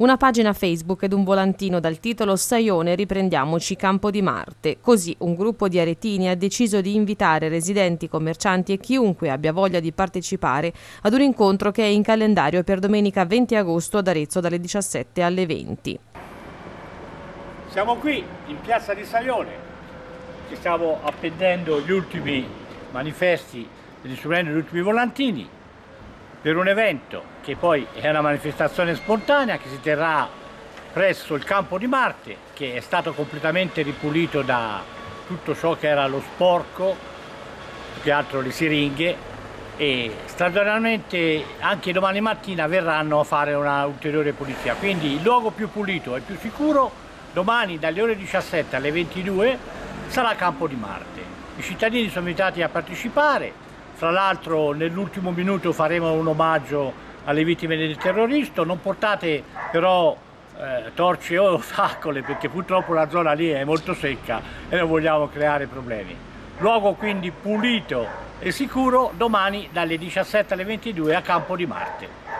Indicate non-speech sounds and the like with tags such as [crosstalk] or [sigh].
una pagina Facebook ed un volantino dal titolo Saione riprendiamoci Campo di Marte. Così un gruppo di aretini ha deciso di invitare residenti, commercianti e chiunque abbia voglia di partecipare ad un incontro che è in calendario per domenica 20 agosto ad Arezzo dalle 17 alle 20. Siamo qui in piazza di Saione, ci stiamo appendendo gli ultimi manifesti distribuendo gli ultimi volantini per un evento che poi è una manifestazione spontanea che si terrà presso il campo di Marte che è stato completamente ripulito da tutto ciò che era lo sporco, più che altro le siringhe e stagionalmente anche domani mattina verranno a fare una ulteriore pulizia. Quindi il luogo più pulito e più sicuro domani dalle ore 17 alle 22 sarà Campo di Marte. I cittadini sono invitati a partecipare fra l'altro nell'ultimo minuto faremo un omaggio alle vittime del terrorista non portate però eh, torce o [laughs] ostacole perché purtroppo la zona lì è molto secca e non vogliamo creare problemi luogo quindi pulito e sicuro domani dalle 17 alle 22 a Campo di Marte.